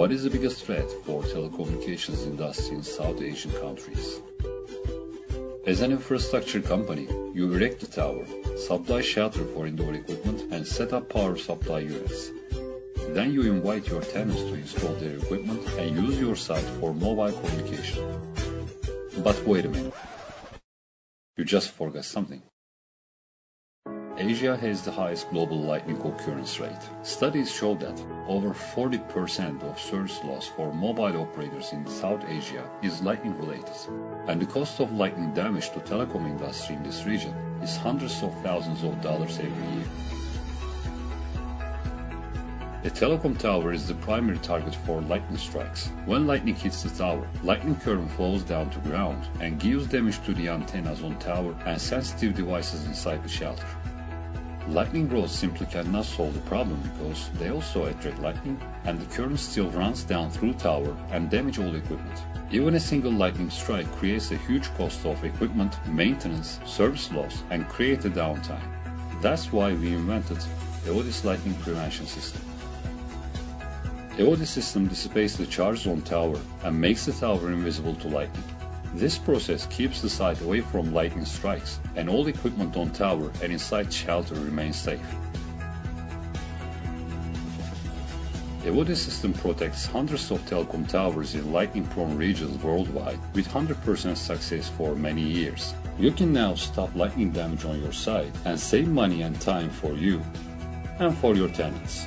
What is the biggest threat for telecommunications industry in South Asian countries? As an infrastructure company, you erect the tower, supply shelter for indoor equipment, and set up power supply units. Then you invite your tenants to install their equipment and use your site for mobile communication. But wait a minute. You just forgot something. Asia has the highest global lightning occurrence rate. Studies show that over 40% of service loss for mobile operators in South Asia is lightning related. And the cost of lightning damage to telecom industry in this region is hundreds of thousands of dollars every year. A telecom tower is the primary target for lightning strikes. When lightning hits the tower, lightning current flows down to ground and gives damage to the antennas on tower and sensitive devices inside the shelter. Lightning rods simply cannot solve the problem because they also attract lightning and the current still runs down through tower and damage all equipment. Even a single lightning strike creates a huge cost of equipment, maintenance, service loss and create a downtime. That's why we invented EvoDis lightning prevention system. EvoDis system dissipates the charge on tower and makes the tower invisible to lightning. This process keeps the site away from lightning strikes and all equipment on tower and inside shelter remains safe. The EvoDis system protects hundreds of telecom towers in lightning-prone regions worldwide with 100% success for many years. You can now stop lightning damage on your site and save money and time for you and for your tenants.